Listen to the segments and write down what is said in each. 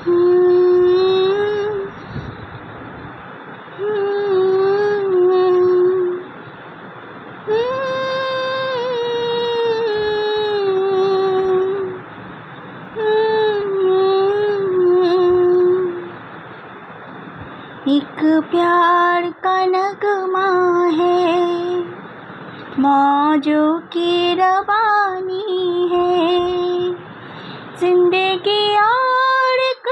एक प्यार का नगमा है मौजों की रवानी है ज़िंदगी और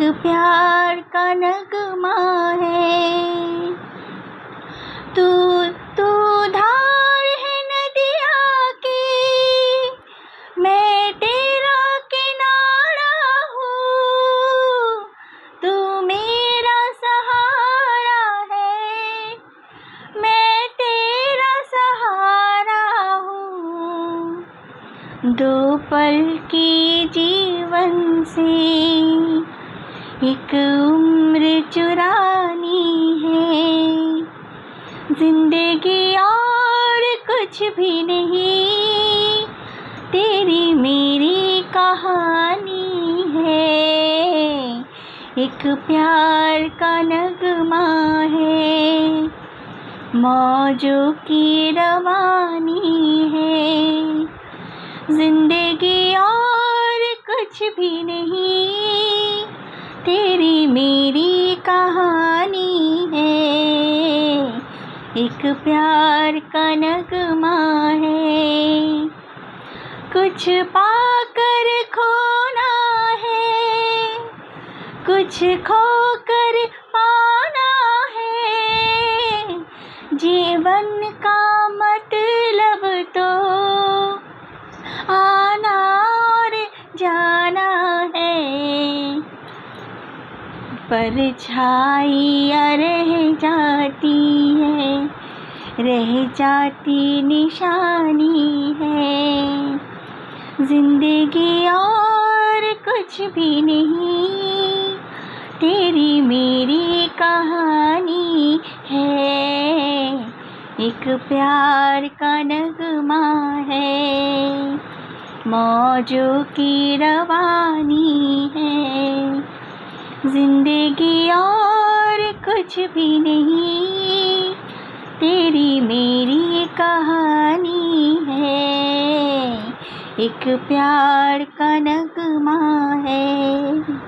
एक प्यार का नगमा है। तू तू धार है नदिया की। मैं तेरा किनारा हूँ। तू मेरा सहारा है। मैं तेरा सहारा हूँ। दो पल की जीवन से एक उम्र चुरानी है। ज़िंदगी और कुछ भी नहीं, तेरी मेरी कहानी है। एक प्यार का नगमा है। मौजों की रवानी है। ज़िंदगी और कुछ भी नहीं तेरी मेरी कहानी है। एक प्यार का नगमा है। कुछ पाकर खोना है। कुछ खोकर पाना है। जीवन का मतलब तो आना और जाना परछाइयाँ रह जाती है, रह जाती निशानी है। ज़िंदगी और कुछ भी नहीं, तेरी मेरी कहानी है। एक प्यार का नगमा है, मौजों की रवानी है। ज़िंदगी और कुछ भी नहीं। तेरी मेरी कहानी है। एक प्यार का नगमा है।